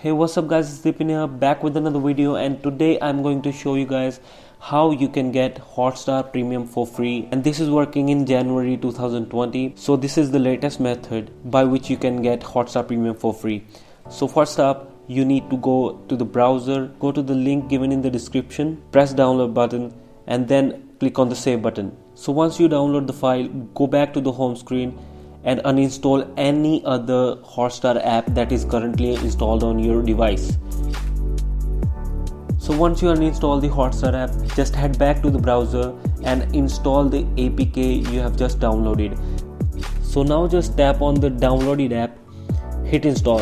Hey what's up guys? It's Dipin here back with another video and today I'm going to show you guys how you can get Hotstar Premium for free and this is working in January 2020 so this is the latest method by which you can get Hotstar Premium for free. So first up you need to go to the browser go to the link given in the description press download button and then click on the save button. So once you download the file go back to the home screen and uninstall any other Hotstar app that is currently installed on your device. So once you uninstall the Hotstar app, just head back to the browser and install the APK you have just downloaded. So now just tap on the downloaded app, hit install.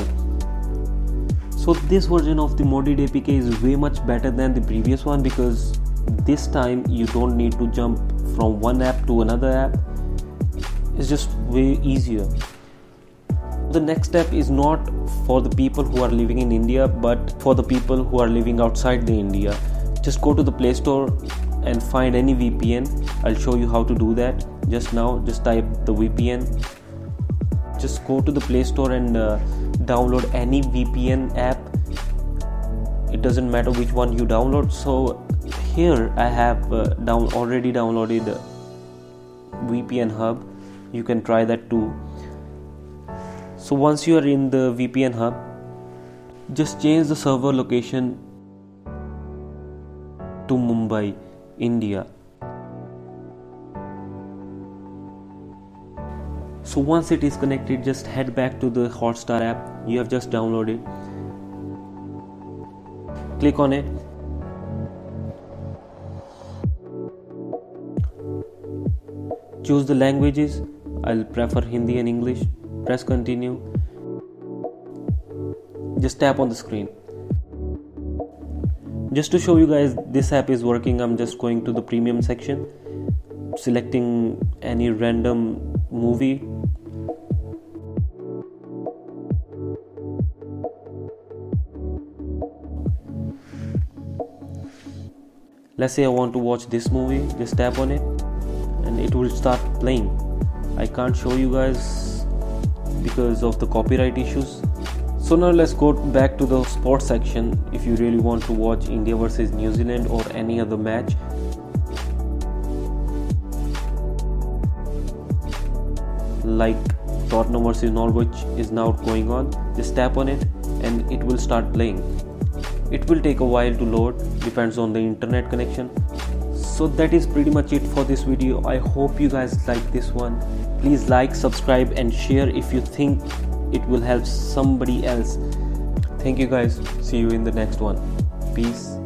So this version of the modded APK is way much better than the previous one because this time you don't need to jump from one app to another app is just way easier. The next step is not for the people who are living in india but for the people who are living outside the india. Just go to the play store and find any vpn i'll show you how to do that. Just now just type the vpn just go to the play store and uh, download any vpn app. It doesn't matter which one you download. So here i have uh, down already downloaded vpn hub you can try that too. So once you are in the VPN hub just change the server location to Mumbai India. So once it is connected just head back to the Hotstar app. You have just downloaded. Click on it choose the languages I'll prefer Hindi and English. Press continue. Just tap on the screen. Just to show you guys this app is working, I'm just going to the premium section, selecting any random movie. Let's say I want to watch this movie, just tap on it and it will start playing I can't show you guys because of the copyright issues. So now let's go back to the sports section if you really want to watch India versus New Zealand or any other match. Like Tottenham versus Norwich is now going on. Just tap on it and it will start playing. It will take a while to load, depends on the internet connection so that is pretty much it for this video. I hope you guys like this one. Please like subscribe and share if you think it will help somebody else. Thank you guys. See you in the next one. Peace